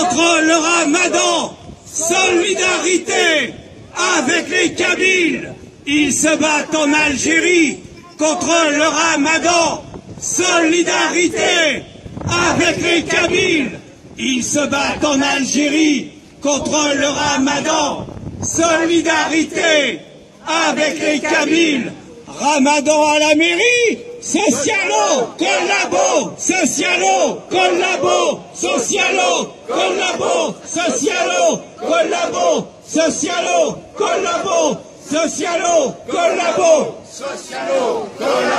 contre le ramadan. Solidarité avec les Kabyles. Ils se battent en Algérie contre le ramadan. Solidarité avec les Kabyles. Ils se battent en Algérie contre le ramadan. Solidarité avec les Kabyles. Ramadan à la mairie. Socialo, collabo, socialo, collabo, socialo, collabo, socialo, collabo, socialo, collabo, socialo, collabo, socialo, collabo.